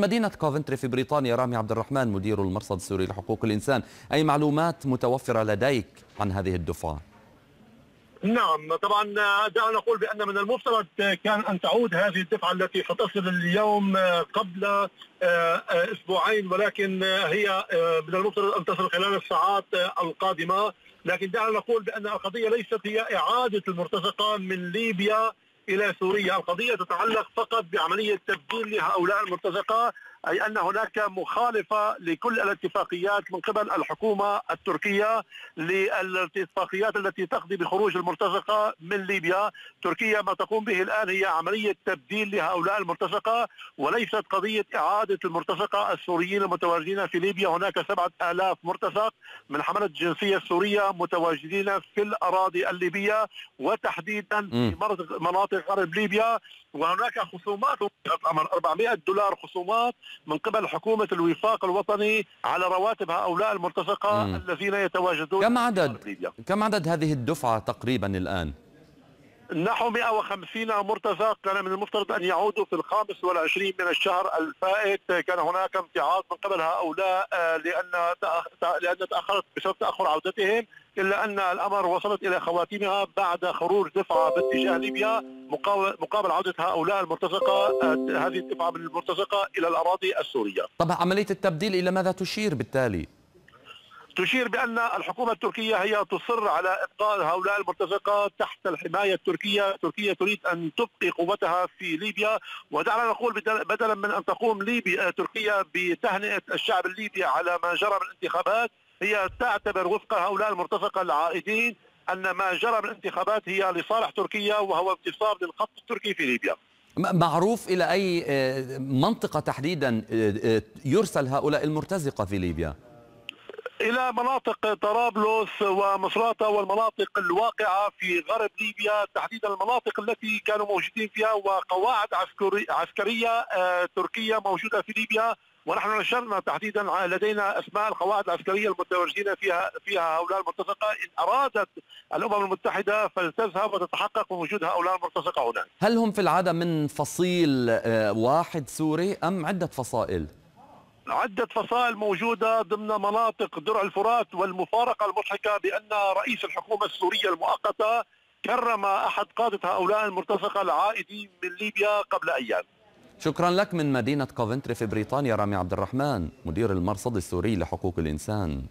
مدينة كوفنتري في بريطانيا رامي عبد الرحمن مدير المرصد السوري لحقوق الإنسان أي معلومات متوفرة لديك عن هذه الدفعة؟ نعم طبعا دعنا نقول بأن من المفترض كان أن تعود هذه الدفعة التي ستصل اليوم قبل أسبوعين ولكن هي من المفترض أن تصل خلال الساعات القادمة لكن دعنا نقول بأن القضية ليست هي إعادة المرتزقه من ليبيا إلى سوريا، القضية تتعلق فقط بعملية تبديل لهؤلاء المرتزقة أي أن هناك مخالفة لكل الاتفاقيات من قبل الحكومة التركية للاتفاقيات التي تقضي بخروج المرتزقة من ليبيا، تركيا ما تقوم به الآن هي عملية تبديل لهؤلاء المرتزقة وليست قضية إعادة المرتزقة السوريين المتواجدين في ليبيا، هناك سبعة آلاف مرتزق من حملة الجنسيه السوريه متواجدين في الأراضي الليبية وتحديدا في مناطق غرب ليبيا. وهناك خصومات 400 دولار خصومات من قبل حكومة الوفاق الوطني على رواتب هؤلاء المرتزقة مم. الذين يتواجدون كم عدد كم عدد هذه الدفعة تقريبا الآن؟ نحو 150 مرتزق كان من المفترض أن يعودوا في الخامس والعشرين من الشهر الفائت كان هناك امتعاض من قبل هؤلاء لأن لأن تأخرت بسبب تأخر عودتهم إلا أن الأمر وصلت إلى خواتيمها بعد خروج دفعة باتجاه ليبيا مقابل عودة هؤلاء المرتزقة هذه الدفعه من المرتزقة إلى الأراضي السورية. طبعا عملية التبديل إلى ماذا تشير بالتالي؟ تشير بأن الحكومة التركية هي تصر على إبقاء هؤلاء المرتزقة تحت الحماية التركية، تركيا تريد أن تبقي قوتها في ليبيا ودعنا نقول بدلا من أن تقوم ليبيا تركيا بتهنئة الشعب الليبي على ما جرى من انتخابات هي تعتبر وفق هؤلاء المرتزقة العائدين أن ما جرى من انتخابات هي لصالح تركيا وهو انتصار للخط التركي في ليبيا. معروف إلى أي منطقة تحديدا يرسل هؤلاء المرتزقة في ليبيا؟ إلى مناطق طرابلس ومصراتة والمناطق الواقعة في غرب ليبيا تحديدا المناطق التي كانوا موجودين فيها وقواعد عسكري عسكرية تركية موجودة في ليبيا ونحن نشرنا تحديدا لدينا أسماء القواعد العسكرية المتواجدين فيها فيها هؤلاء المرتزقه إن أرادت الأمم المتحدة فلتذهب وتتحقق وجود هؤلاء المرتزقه هناك. هل هم في العادة من فصيل واحد سوري أم عدة فصائل؟ عدة فصائل موجودة ضمن مناطق درع الفرات والمفارقة المضحكة بأن رئيس الحكومة السورية المؤقتة كرم أحد قادة هؤلاء المرتزقة العائدين من ليبيا قبل أيام شكرا لك من مدينة كوفنتري في بريطانيا رامي عبد الرحمن مدير المرصد السوري لحقوق الإنسان.